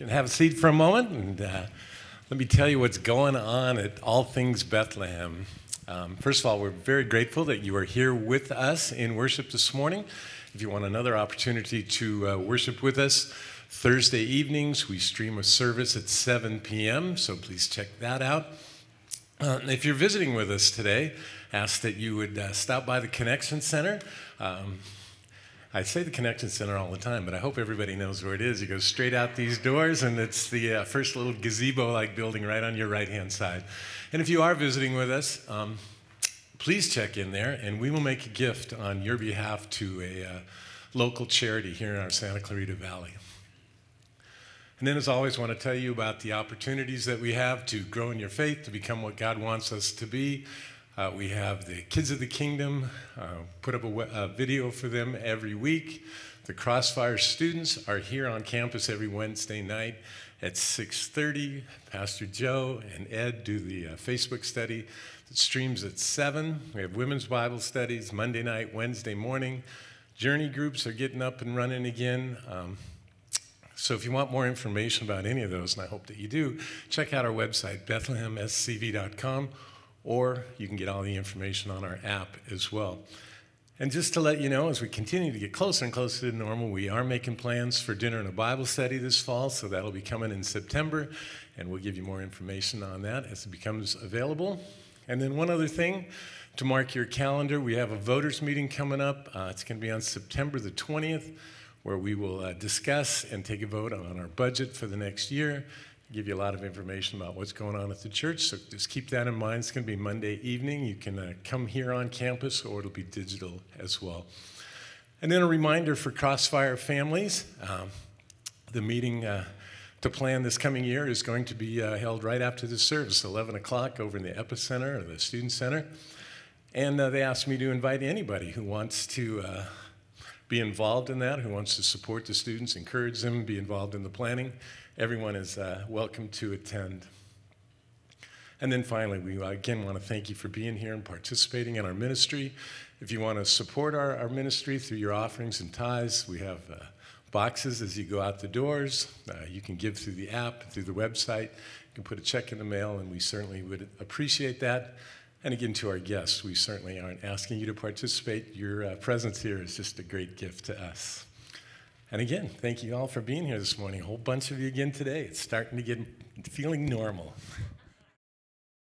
can have a seat for a moment and uh, let me tell you what's going on at All Things Bethlehem. Um, first of all, we're very grateful that you are here with us in worship this morning. If you want another opportunity to uh, worship with us, Thursday evenings we stream a service at 7 p.m., so please check that out. Uh, if you're visiting with us today, ask that you would uh, stop by the Connection Center. Um, I say the Connection Center all the time, but I hope everybody knows where it is. You go straight out these doors, and it's the uh, first little gazebo like building right on your right hand side. And if you are visiting with us, um, please check in there, and we will make a gift on your behalf to a uh, local charity here in our Santa Clarita Valley. And then, as always, I want to tell you about the opportunities that we have to grow in your faith, to become what God wants us to be. Uh, we have the Kids of the Kingdom, uh, put up a, a, video for them every week. The Crossfire students are here on campus every Wednesday night at 6.30. Pastor Joe and Ed do the uh, Facebook study that streams at 7. We have women's Bible studies Monday night, Wednesday morning. Journey groups are getting up and running again. Um, so if you want more information about any of those, and I hope that you do, check out our website, bethlehemscv.com or you can get all the information on our app as well. And just to let you know, as we continue to get closer and closer to normal, we are making plans for dinner and a Bible study this fall, so that'll be coming in September, and we'll give you more information on that as it becomes available. And then, one other thing to mark your calendar, we have a voters' meeting coming up. Uh, it's going to be on September the 20th, where we will uh, discuss and take a vote on our budget for the next year give you a lot of information about what's going on at the church. So just keep that in mind. It's going to be Monday evening. You can uh, come here on campus, or it'll be digital as well. And then a reminder for Crossfire families um, the meeting uh, to plan this coming year is going to be uh, held right after the service, 11 o'clock, over in the Epicenter or the Student Center. And uh, they asked me to invite anybody who wants to uh, be involved in that, who wants to support the students, encourage them, be involved in the planning everyone is uh, welcome to attend. And then finally, we uh, again want to thank you for being here and participating in our ministry. If you want to support our, our ministry through your offerings and tithes, we have uh, boxes as you go out the doors. Uh, you can give through the app, through the website. You can put a check in the mail, and we certainly would appreciate that. And again, to our guests, we certainly aren't asking you to participate. Your uh, presence here is just a great gift to us. And again, thank you all for being here this morning. A whole bunch of you again today. It's starting to get feeling normal.